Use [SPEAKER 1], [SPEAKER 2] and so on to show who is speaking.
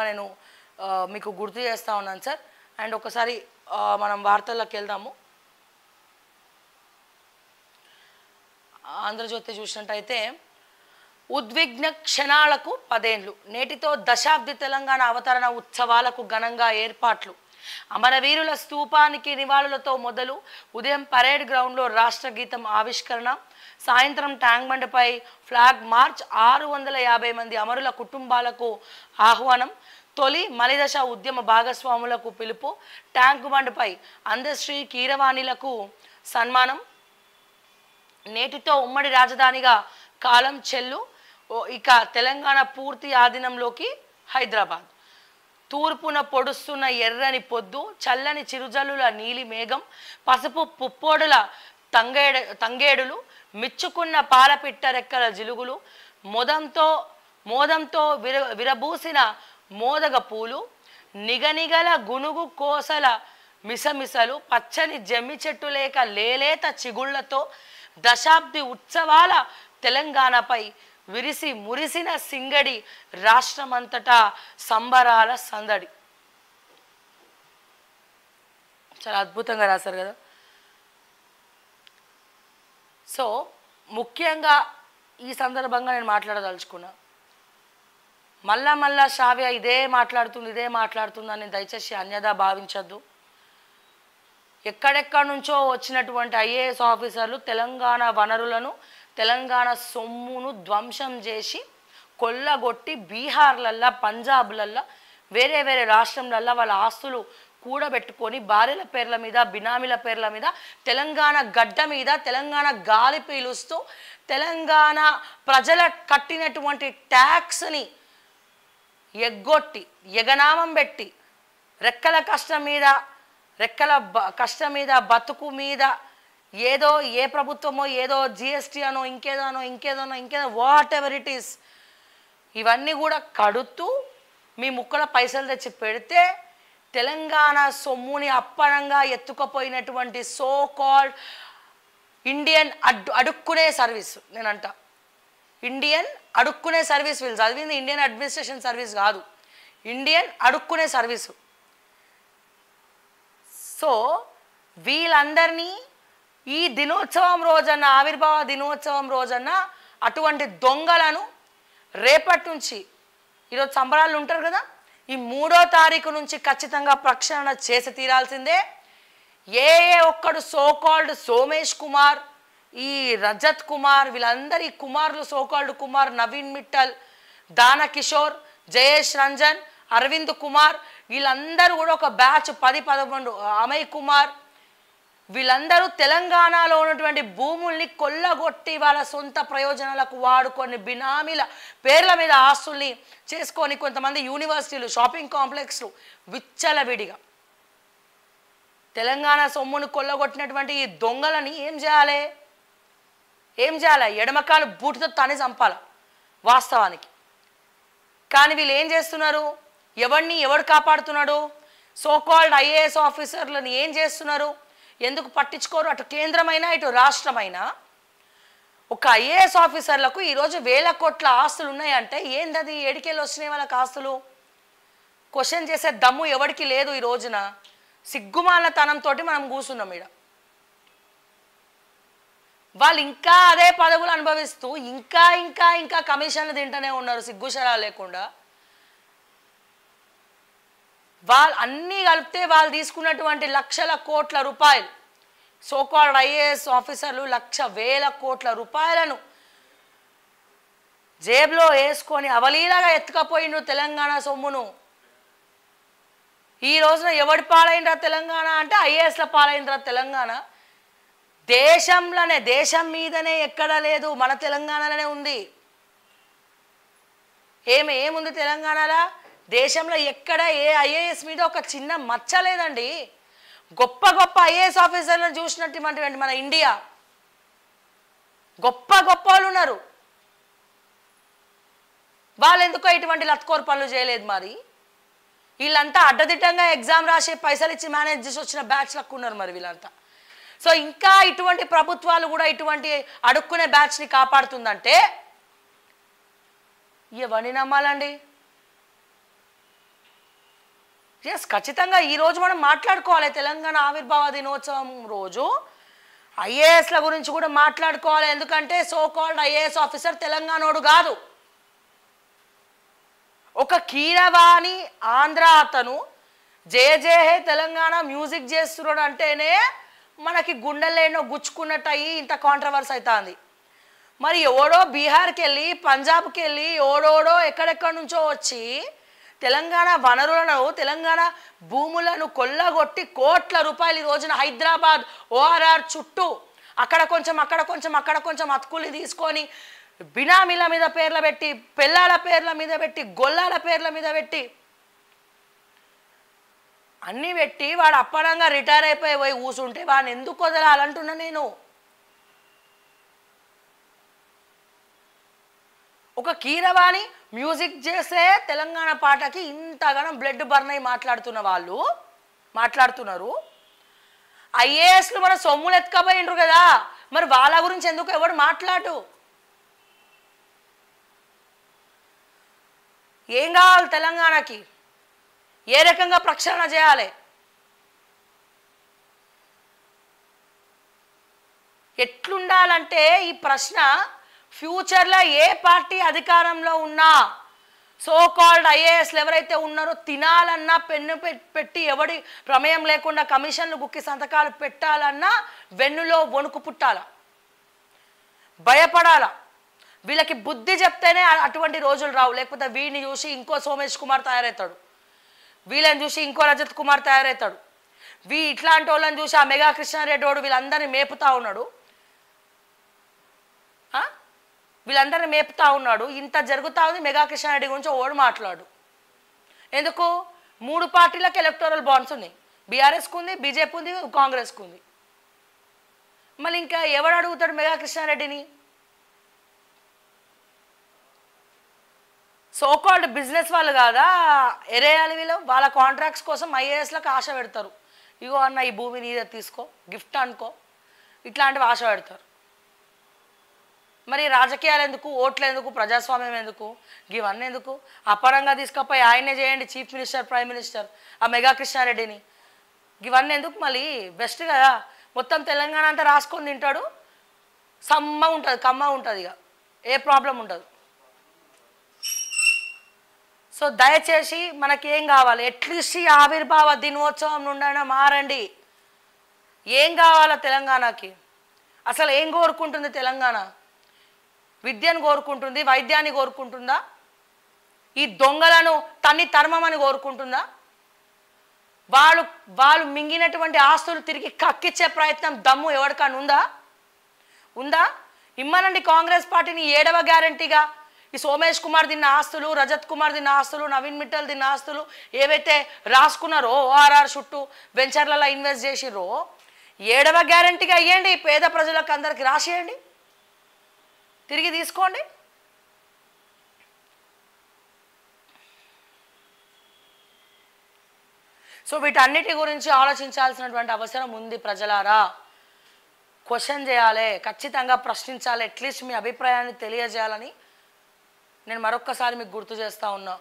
[SPEAKER 1] నేను మీకు గుర్తు చేస్తా ఉన్నాను సార్. అండ్ ఒకసారి మనం వార్తల్లోకి వెళ్దాము. ఆంధ్రజ్యోతి చూసినట్టయితే ఉద్విగ్న క్షణాలకు పదేండ్లు. నేటితో దశాబ్ది తెలంగాణ అవతరణ ఉత్సవాలకు ఘనంగా ఏర్పాట్లు. అమరవీరుల స్తూపానికి నివాళులతో మొదలు ఉదయం పరేడ్ గ్రౌండ్లో రాష్ట్ర గీతం ఆవిష్కరణ సాయంత్రం ట్యాంక్ బండ్పై ఫ్లాగ్ మార్చ్ ఆరు వందల యాభై మంది అమరుల కుటుంబాలకు ఆహ్వానం తొలి మలిదశ ఉద్యమ భాగస్వాములకు పిలుపు ట్యాంక్ బండ్పై అందశ్రీ కీరవాణిలకు సన్మానం. నేటితో ఉమ్మడి రాజధానిగా కాలం చెల్లు. ఇక తెలంగాణ పూర్తి ఆధీనంలోకి హైదరాబాద్. తూర్పున పొడుస్తున్న ఎర్రని పొద్దు చల్లని చిరుజల్లుల నీలి మేఘం పసుపు పుప్పోడుల తంగేడ తంగేడులు మిచ్చుకున్న పాలపిట్ట రెక్కల జిలుగులు మొదంతో మోదంతో విర విరబూసిన మోదగ పూలు నిగనిగల గునుగు కోసల మిసమిసలు పచ్చని జమ్మి చెట్టు లేక లేలేత చిగుళ్ళతో దశాబ్ది ఉత్సవాల తెలంగాణపై విరిసి మురిసిన సింగడి రాష్ట్రమంతటా సంబరాల సందడి. చాలా అద్భుతంగా రాశారు కదా. సో ముఖ్యంగా ఈ సందర్భంగా నేను మాట్లాడదలుచుకున్నా. మళ్ళా మళ్ళా శ్రావ్య ఇదే మాట్లాడుతుంది ఇదే మాట్లాడుతుందని దయచేసి అన్యదా భావించద్దు. ఎక్కడెక్కడి నుంచో వచ్చినటువంటి ఐఏఎస్ ఆఫీసర్లు తెలంగాణ వనరులను తెలంగాణ సొమ్మును ధ్వంసం చేసి కొల్లగొట్టి బీహార్లల్లా పంజాబ్లల్లా వేరే వేరే రాష్ట్రంలల్లా వాళ్ళ ఆస్తులు కూడబెట్టుకొని భార్యల పేర్ల మీద బినామీల పేర్ల మీద తెలంగాణ గడ్డ మీద తెలంగాణ గాలి పీలుస్తూ తెలంగాణ ప్రజల కట్టినటువంటి ట్యాక్స్ని ఎగ్గొట్టి ఎగనామం పెట్టి రెక్కల కష్టం మీద రెక్కల బ- కష్టం మీద బతుకు మీద ఏదో ఏ ప్రభుత్వమో ఏదో జిఎస్టీ అనో ఇంకేదోనో ఇంకేదోనో ఇంకేదో వాట్ ఎవర్ ఇట్ ఈస్ ఇవన్నీ కూడా కడుతూ మీ ముక్కల పైసలు తెచ్చి పెడితే తెలంగాణ సొమ్ముని అప్పనంగా ఎత్తుకుపోయినటువంటి సో కాల్డ్ ఇండియన్ అడ్డు అడుక్కునే సర్వీస్ నేనంట. ఇండియన్ అడుక్కునే సర్వీస్ వీళ్ళు. చదివింది ఇండియన్ అడ్మినిస్ట్రేషన్ సర్వీస్ కాదు. ఇండియన్ అడుక్కునే సర్వీసు సో వీళ్ళందరినీ ఈ దినోత్సవం రోజన్న ఆవిర్భావ దినోత్సవం రోజన్న అటువంటి దొంగలను రేపటి నుంచి ఈరోజు సంబరాలు ఉంటారు కదా ఈ మూడో తారీఖు నుంచి ఖచ్చితంగా ప్రక్షాళన చేసి తీరాల్సిందే. ఏ ఏ ఒక్కడు సోకాల్డ్ సోమేష్ కుమార్ ఈ రజత్ కుమార్ వీళ్ళందరి కుమారులు సోకాల్డ్ కుమార్ నవీన్ మిట్టల్ దాన కిషోర్ జయేష్ రంజన్ అరవింద్ కుమార్ వీళ్ళందరూ కూడా ఒక బ్యాచ్ పది పదకొండు అమయ్ కుమార్. వీళ్ళందరూ తెలంగాణలో ఉన్నటువంటి భూముల్ని కొల్లగొట్టి వాళ్ళ సొంత ప్రయోజనాలకు వాడుకొని బినామీల పేర్ల మీద ఆస్తుల్ని చేసుకొని కొంతమంది యూనివర్సిటీలు షాపింగ్ కాంప్లెక్స్లు విచ్చలవిడిగా. తెలంగాణ సొమ్మును కొల్లగొట్టినటువంటి ఈ దొంగలని ఏం చేయాలి? ఏం చేయాలి? ఎడమకాలు బూటితో తానే చంపాలి? వాస్తవానికి. కానీ వీళ్ళు ఏం చేస్తున్నారు? ఎవడిని ఎవడు కాపాడుతున్నాడు? సోకాల్డ్ ఐఏఎస్ ఆఫీసర్లను ఏం చేస్తున్నారు? ఎందుకు పట్టించుకోరు? అటు కేంద్రమైనా ఇటు రాష్ట్రమైనా? ఒక ఐఏఎస్ ఆఫీసర్లకు ఈరోజు వేల కోట్ల ఆస్తులు ఉన్నాయంటే ఏందది? ఎడికెళ్ళి వచ్చినాయి వాళ్ళకి ఆస్తులు? క్వశ్చన్ చేసే దమ్ము ఎవరికి లేదు ఈ రోజున. సిగ్గుమాలతనంతో మనం కూర్చున్నాం ఈడ. వాళ్ళు ఇంకా అదే పదవులు అనుభవిస్తూ ఇంకా ఇంకా ఇంకా కమిషన్లు తింటూనే ఉన్నారు సిగ్గుశరా లేకుండా. వాళ్ళు అన్నీ కలిపితే వాళ్ళు తీసుకున్నటువంటి లక్షల కోట్ల రూపాయలు సోకాల్డ్ ఐఏఎస్ ఆఫీసర్లు లక్ష వేల కోట్ల రూపాయలను జేబులో వేసుకొని అవలీలగా ఎత్తుకపోయిండ్రు తెలంగాణ సొమ్మును. ఈ రోజున ఎవడి పాలైండ్రా తెలంగాణ అంటే ఐఏఎస్ల పాలైండ్రా తెలంగాణ. దేశంలోనే దేశం మీదనే ఎక్కడ లేదు మన తెలంగాణలోనే ఉంది. ఏమి ఏముంది తెలంగాణలో? దేశంలో ఎక్కడ ఏ ఐఏఎస్ మీద ఒక చిన్న మచ్చ లేదండి. గొప్ప గొప్ప ఐఏఎస్ ఆఫీసర్లను చూసినటువంటి మన ఇండియా. గొప్ప గొప్ప వాళ్ళు ఉన్నారు. వాళ్ళు ఎందుకో ఇటువంటి లత్కోర్ పనులు చేయలేదు మరి. వీళ్ళంతా అడ్డదిట్టంగా ఎగ్జామ్ రాసి పైసలు ఇచ్చి మేనేజ్ చేసి వచ్చిన బ్యాచ్ లక్కున్నారు మరి వీళ్ళంతా. సో ఇంకా ఇటువంటి ప్రభుత్వాలు కూడా ఇటువంటి అడుక్కునే బ్యాచ్ని కాపాడుతుందంటే ఇవన్నీ నమ్మాలండి. ఎస్ ఖచ్చితంగా ఈరోజు మనం మాట్లాడుకోవాలి. తెలంగాణ ఆవిర్భావ దినోత్సవం రోజు ఐఏఎస్ల గురించి కూడా మాట్లాడుకోవాలి. ఎందుకంటే సో కాల్డ్ ఐఏఎస్ ఆఫీసర్ తెలంగాణోడు కాదు. ఒక కీరవాణి ఆంధ్ర అతను. జయ జే హే తెలంగాణ మ్యూజిక్ చేస్తున్నాడు అంటేనే మనకి గుండెలేనో గుచ్చుకున్నట్టు అయ్యి ఇంత కాంట్రవర్స్ అవుతుంది మరి ఎవడో బీహార్కి వెళ్ళి పంజాబ్కి వెళ్ళి ఓడోడో ఎక్కడెక్కడి నుంచో వచ్చి తెలంగాణ వనరులను తెలంగాణ భూములను కొల్లగొట్టి కోట్ల రూపాయలు ఈ రోజున హైదరాబాద్ ఓఆర్ఆర్ చుట్టూ అక్కడ కొంచెం అక్కడ కొంచెం అక్కడ కొంచెం అతుకులు తీసుకొని బినామీల మీద పేర్ల పెట్టి పెళ్ళాల పేర్ల మీద పెట్టి గొల్లాల పేర్ల మీద పెట్టి అన్నీ పెట్టి వాడు అప్పనంగా రిటైర్ అయిపోయి పోయి కూసుంటే వాడిని ఎందుకు వదలాలంటున్నా నేను? ఒక కీరవాణి మ్యూజిక్ చేసే తెలంగాణ పాటకి ఇంతగానం బ్లడ్ బర్న్ అయి మాట్లాడుతున్న వాళ్ళు మాట్లాడుతున్నారు. ఐఏఎస్లు మన సొమ్ములు ఎత్తుకపోయిండ్రు కదా మరి వాళ్ళ గురించి ఎందుకు ఎవడు మాట్లాడు? ఏం కావాలి తెలంగాణకి? ఏ రకంగా ప్రక్షాళన చేయాలి? ఎట్లుండాలంటే ఈ ప్రశ్న ఫ్యూచర్లో ఏ పార్టీ అధికారంలో ఉన్నా సో కాల్డ్ ఐఏఎస్లు ఎవరైతే ఉన్నారో తినాలన్నా పెన్ను పెట్టి ఎవడి ప్రమేయం లేకుండా కమిషన్లు గుక్కి సంతకాలు పెట్టాలన్నా వెన్నులో వణుకు పుట్టాల. భయపడాల. వీళ్ళకి బుద్ధి చెప్తేనే అటువంటి రోజులు రావు. లేకపోతే వీడిని చూసి ఇంకో సోమేష్ కుమార్ తయారవుతాడు వీళ్ళని చూసి ఇంకో రజత్ కుమార్ తయారవుతాడు వీ ఇట్లాంటి వాళ్ళని చూసి ఆ మెగా కృష్ణారెడ్డి వాడు వీళ్ళందరినీ మేపుతా ఉన్నాడు. వీళ్ళందరినీ మేపుతా ఉన్నాడు. ఇంత జరుగుతా ఉంది మెగా కృష్ణారెడ్డి గురించి ఓడు మాట్లాడు. ఎందుకు? మూడు పార్టీలకు ఎలక్టోరల్ బాండ్స్ ఉన్నాయి. బీఆర్ఎస్కు ఉంది బీజేపీ ఉంది కాంగ్రెస్కు ఉంది. మళ్ళీ ఇంకా ఎవడు అడుగుతాడు మెగా కృష్ణారెడ్డిని? సోకాల్డ్ బిజినెస్ వాళ్ళు కాదా? ఎరేయాలి వీళ్ళు. వాళ్ళ కాంట్రాక్ట్స్ కోసం ఐఏఎస్లకు ఆశ పెడతారు. ఇగో అన్న ఈ భూమి నీదే తీసుకో గిఫ్ట్ అనుకో. ఇట్లాంటివి ఆశ పెడతారు. మరి రాజకీయాలు ఎందుకు? ఓట్లు ఎందుకు? ప్రజాస్వామ్యం ఎందుకు? ఇవన్నీ ఎందుకు? అపరంగా తీసుకపోయి ఆయనే చేయండి చీఫ్ మినిస్టర్ ప్రైమ్ మినిస్టర్ ఆ మెగా కృష్ణారెడ్డిని. ఇవన్నీ ఎందుకు మళ్ళీ? బెస్ట్ కదా. మొత్తం తెలంగాణ అంతా రాసుకొని తింటాడు. సమ్మ ఉంటుంది కమ్మ ఉంటుంది ఇక ఏ ప్రాబ్లం ఉండదు. సో దయచేసి మనకి ఏం కావాలి? ఎట్లీస్ట్ ఈ ఆవిర్భావ దినోత్సవం నుండైనా మారండి. ఏం కావాలా తెలంగాణకి? అసలు ఏం కోరుకుంటుంది తెలంగాణ? విద్యను కోరుకుంటుంది వైద్యాన్ని కోరుకుంటుందా? ఈ దొంగలను తన్ని తర్మమని కోరుకుంటుందా? వాళ్ళు వాళ్ళు మింగినటువంటి ఆస్తులు తిరిగి కక్కిచ్చే ప్రయత్నం దమ్ము ఎవరికన్నా ఉందా? ఉందా? ఇమ్మనండి కాంగ్రెస్ పార్టీని ఏడవ గ్యారంటీగా ఈ సోమేష్ కుమార్ తిన్న ఆస్తులు రజత్ కుమార్ తిన్న ఆస్తులు నవీన్ మిట్టల్ తిన్న ఆస్తులు ఏవైతే రాసుకున్నారో ఓఆర్ఆర్ చుట్టూ వెంచర్లలో ఇన్వెస్ట్ చేసిర్రో ఏడవ గ్యారంటీగా అయ్యండి పేద ప్రజలకు అందరికి రాసేయండి తిరిగి తీసుకోండి. సో వీటన్నిటి గురించి ఆలోచించాల్సినటువంటి అవసరం ఉంది ప్రజలారా. క్వశ్చన్ చేయాలి ఖచ్చితంగా ప్రశ్నించాలి అట్లీస్ట్ మీ అభిప్రాయాన్ని తెలియజేయాలని నేను మరొక్కసారి మీకు గుర్తు చేస్తా ఉన్నా.